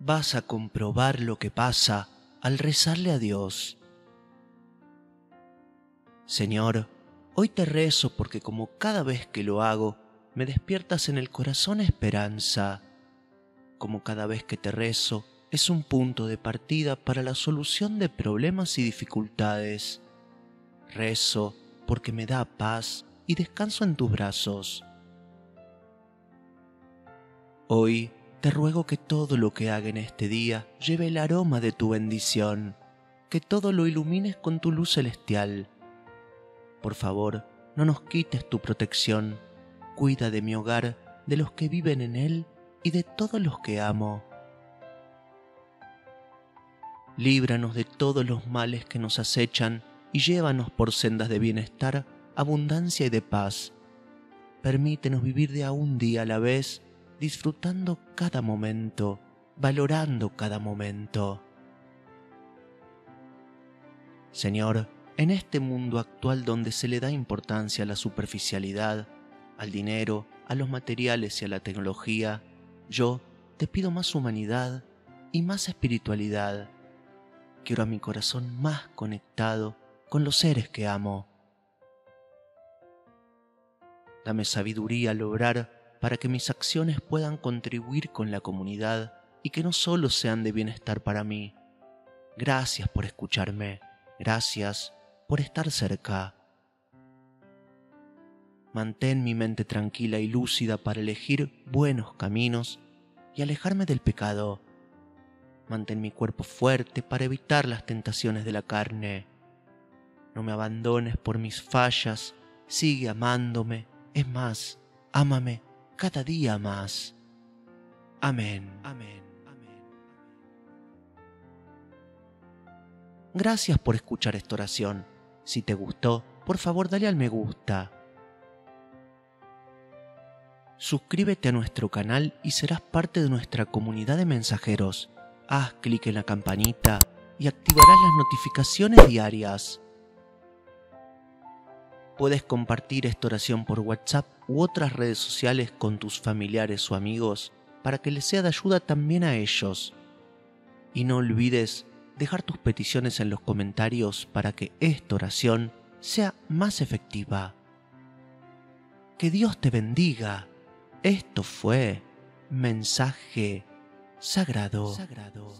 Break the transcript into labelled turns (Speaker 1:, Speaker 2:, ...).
Speaker 1: vas a comprobar lo que pasa al rezarle a Dios. Señor, hoy te rezo porque como cada vez que lo hago, me despiertas en el corazón esperanza. Como cada vez que te rezo, es un punto de partida para la solución de problemas y dificultades. Rezo porque me da paz y descanso en tus brazos. Hoy te ruego que todo lo que haga en este día lleve el aroma de tu bendición, que todo lo ilumines con tu luz celestial. Por favor, no nos quites tu protección, cuida de mi hogar, de los que viven en él y de todos los que amo. Líbranos de todos los males que nos acechan y llévanos por sendas de bienestar, abundancia y de paz. Permítenos vivir de a un día a la vez, disfrutando cada momento, valorando cada momento. Señor, en este mundo actual donde se le da importancia a la superficialidad, al dinero, a los materiales y a la tecnología, yo te pido más humanidad y más espiritualidad. Quiero a mi corazón más conectado con los seres que amo. Dame sabiduría al obrar para que mis acciones puedan contribuir con la comunidad y que no solo sean de bienestar para mí. Gracias por escucharme. Gracias por estar cerca. Mantén mi mente tranquila y lúcida para elegir buenos caminos y alejarme del pecado. Mantén mi cuerpo fuerte para evitar las tentaciones de la carne. No me abandones por mis fallas, sigue amándome. Es más, ámame cada día más. Amén. Amén. Amén. Gracias por escuchar esta oración. Si te gustó, por favor dale al me gusta. Suscríbete a nuestro canal y serás parte de nuestra comunidad de mensajeros. Haz clic en la campanita y activarás las notificaciones diarias. Puedes compartir esta oración por WhatsApp u otras redes sociales con tus familiares o amigos para que les sea de ayuda también a ellos. Y no olvides dejar tus peticiones en los comentarios para que esta oración sea más efectiva. Que Dios te bendiga. Esto fue mensaje sagrado. sagrado.